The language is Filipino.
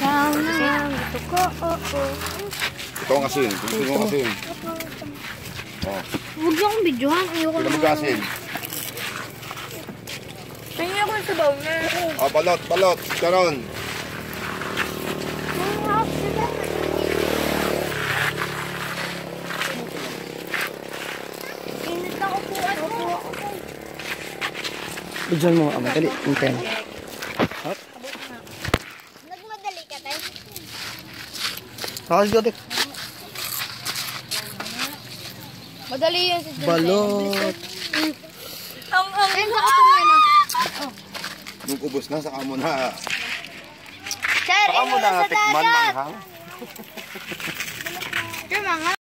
Yan na. Gusto ko. Oo. Ito ang asin. Mo ang asin. Oh, Huwag niyo akong videohan. Ayoko na. mag-asin. Tingnan ko yung sabaw na. Oh, balot, balot. Karon. Diyan mo, ah, madali. Yung pen. Nagmadali ka tayo. Tapos gabi. Madali yun si Balot. Ang ang. Ayun sa kutuloy na. Nung ubos na, saka mo na. Saka mo na tikman, manghang. Sir, mga.